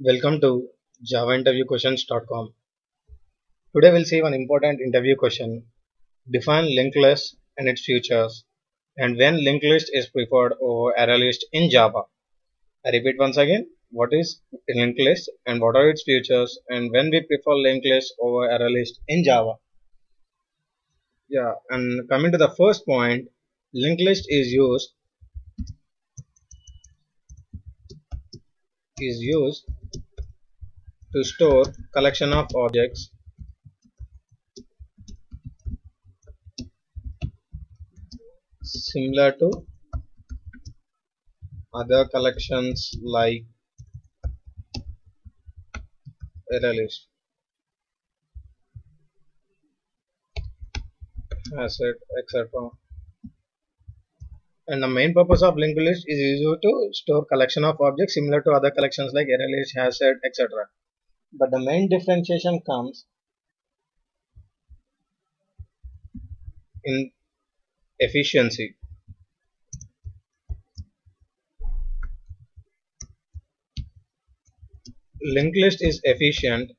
Welcome to javainterviewquestions.com. Today we'll see one important interview question. Define linked list and its features and when linked list is preferred over array list in Java. I repeat once again, what is linked list and what are its features and when we prefer linked list over array list in Java. Yeah, and coming to the first point, linked list is used is used to store collection of objects. Similar to other collections like array list. HashSet etc and the main purpose of linked list is used to store collection of objects similar to other collections like array list HashSet etc but the main differentiation comes in efficiency. Linked list is efficient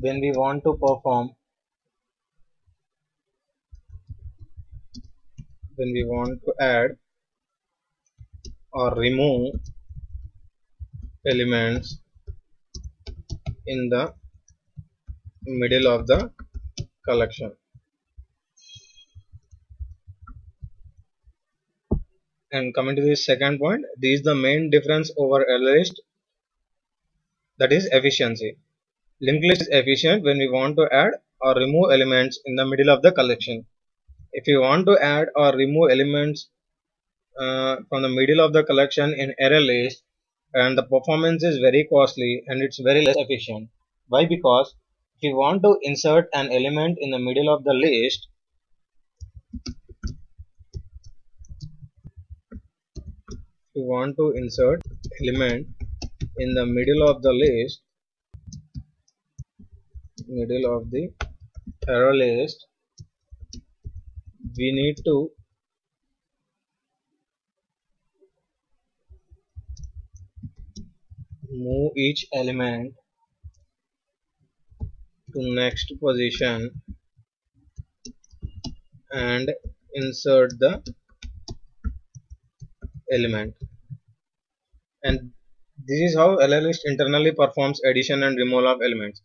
when we want to perform when we want to add or remove elements in the middle of the collection. And coming to the second point this is the main difference over list that is efficiency. Linked list is efficient when we want to add or remove elements in the middle of the collection if you want to add or remove elements uh, from the middle of the collection in array list and the performance is very costly and it's very less efficient. Why? Because if you want to insert an element in the middle of the list you want to insert element in the middle of the list middle of the array list we need to move each element to next position and insert the element. And this is how array list internally performs addition and removal of elements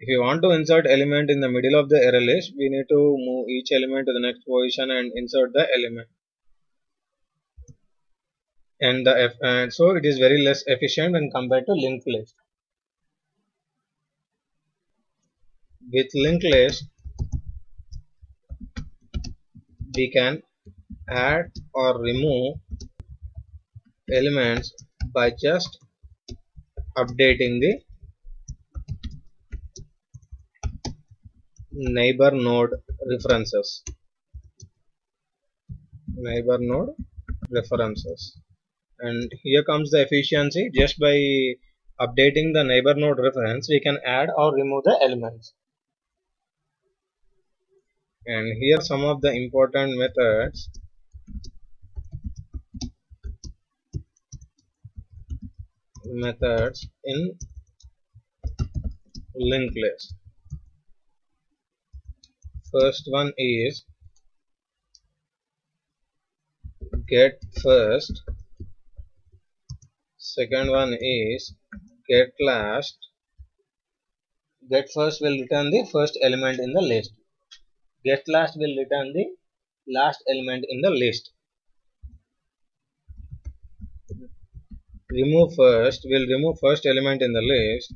if you want to insert element in the middle of the array list we need to move each element to the next position and insert the element. And the F and so it is very less efficient when compared to linked list. With linked list we can add or remove elements by just updating the neighbor node references. Neighbor node references. And here comes the efficiency. Just by updating the neighbor node reference we can add or remove the elements. And here some of the important methods. Methods in linked list first one is get first. Second one is get last. Get first will return the first element in the list. Get last will return the last element in the list. Remove first will remove first element in the list.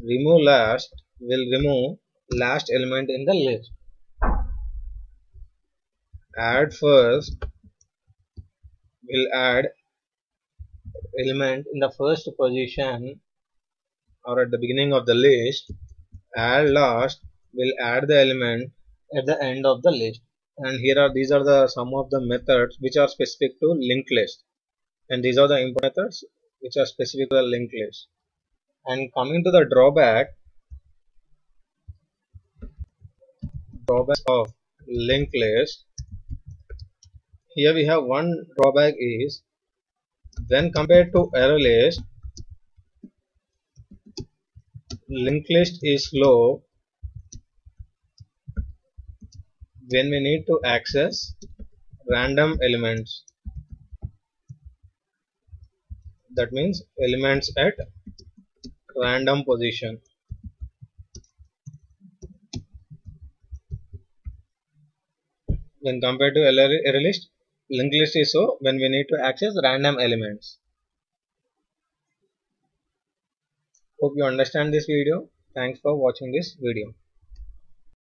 Remove last will remove last element in the list. Add first will add element in the first position or at the beginning of the list. Add last will add the element at the end of the list. And here are these are the some of the methods which are specific to linked list. And these are the input methods which are specific to the linked list. And coming to the drawback drawbacks of linked list here we have one drawback is when compared to array list linked list is slow when we need to access random elements. That means elements at random position. When compared to array list linked list is so when we need to access random elements. Hope you understand this video. Thanks for watching this video